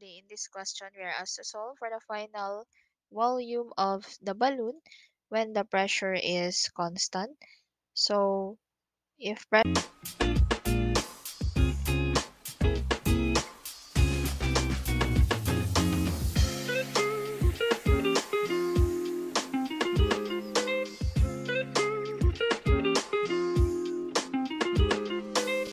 in this question, we are asked to solve for the final volume of the balloon when the pressure is constant. So, if pressure